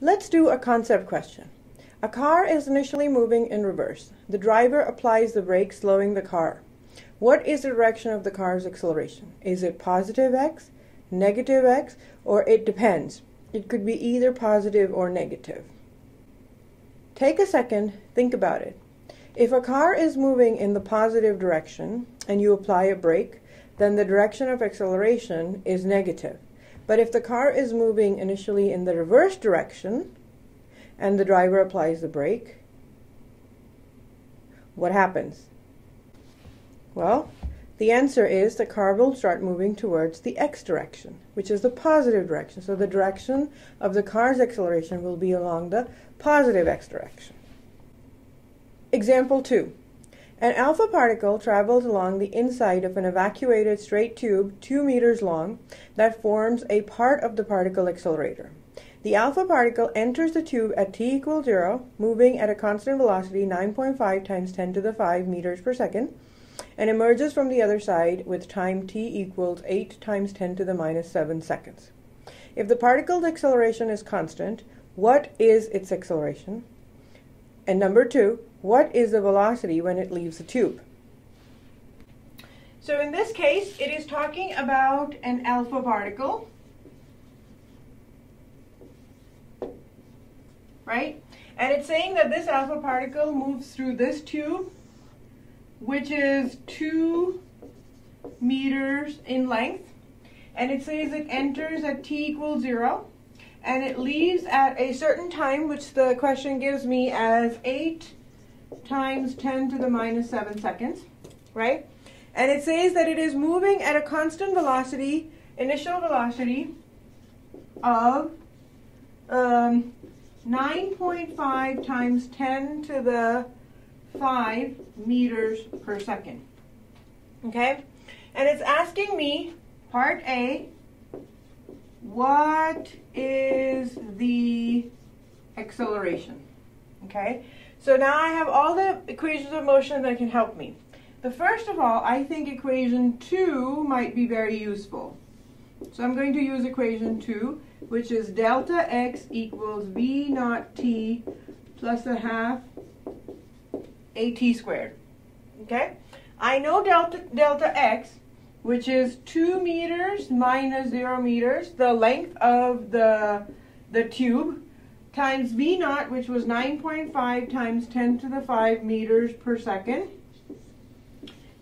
Let's do a concept question. A car is initially moving in reverse. The driver applies the brake, slowing the car. What is the direction of the car's acceleration? Is it positive x, negative x, or it depends? It could be either positive or negative. Take a second, think about it. If a car is moving in the positive direction and you apply a brake, then the direction of acceleration is negative. But if the car is moving initially in the reverse direction and the driver applies the brake, what happens? Well, the answer is the car will start moving towards the x direction, which is the positive direction. So the direction of the car's acceleration will be along the positive x direction. Example 2. An alpha particle travels along the inside of an evacuated straight tube 2 meters long that forms a part of the particle accelerator. The alpha particle enters the tube at t equals 0, moving at a constant velocity 9.5 times 10 to the 5 meters per second, and emerges from the other side with time t equals 8 times 10 to the minus 7 seconds. If the particle's acceleration is constant, what is its acceleration? And number two, what is the velocity when it leaves the tube? So in this case, it is talking about an alpha particle, right? And it's saying that this alpha particle moves through this tube, which is two meters in length. And it says it enters at t equals zero and it leaves at a certain time, which the question gives me as 8 times 10 to the minus 7 seconds, right? And it says that it is moving at a constant velocity, initial velocity of um, 9.5 times 10 to the 5 meters per second. Okay? And it's asking me, part A, what is acceleration? Okay, so now I have all the equations of motion that can help me. The first of all, I think equation 2 might be very useful. So I'm going to use equation 2, which is delta x equals v naught t plus a half at squared. Okay? I know delta, delta x which is 2 meters minus 0 meters, the length of the, the tube, times V naught, which was 9.5 times 10 to the 5 meters per second.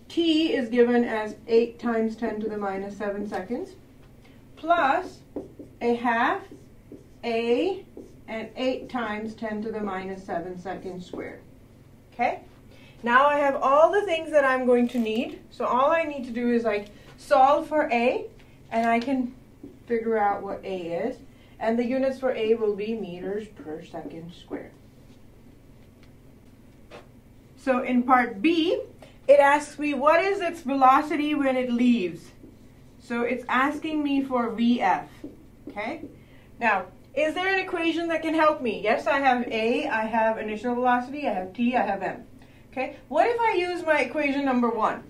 T is given as 8 times 10 to the minus 7 seconds, plus a half A and 8 times 10 to the minus 7 seconds squared. Okay? Now I have all the things that I'm going to need. So all I need to do is like solve for A, and I can figure out what A is. And the units for A will be meters per second squared. So in part B, it asks me what is its velocity when it leaves. So it's asking me for VF. Okay? Now, is there an equation that can help me? Yes, I have A, I have initial velocity, I have T, I have M. Okay, what if I use my equation number one,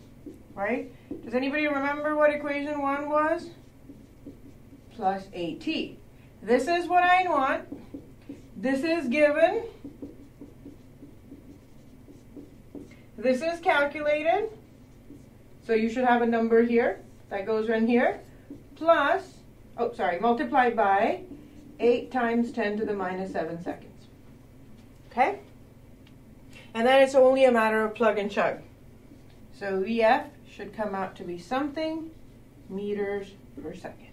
right? Does anybody remember what equation one was? Plus AT. This is what I want. This is given. This is calculated. So you should have a number here that goes in here. Plus, oh, sorry, multiplied by 8 times 10 to the minus 7 seconds. Okay? And then it's only a matter of plug and chug. So VF should come out to be something meters per second.